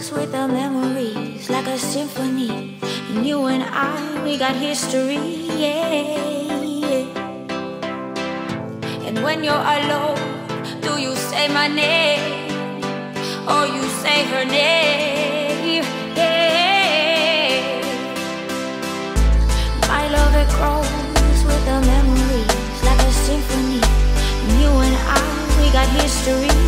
songs with our memories like a symphony. And you and I, we got history, yeah. And when you're alone, do you say my name? Or you say her name, yeah. My love, it grows with our memories like a symphony. And you and I, we got history.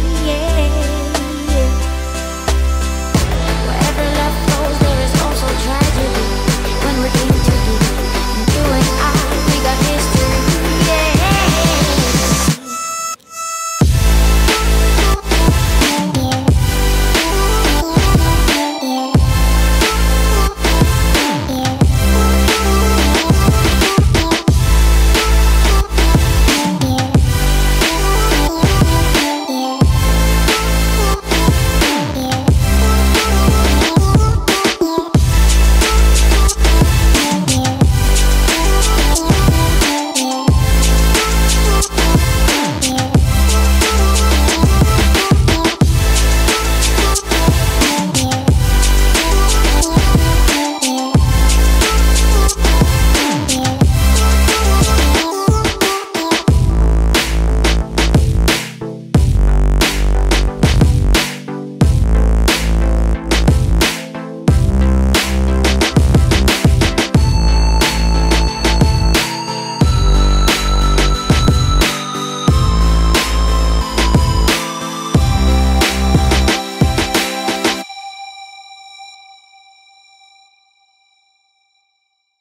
Thank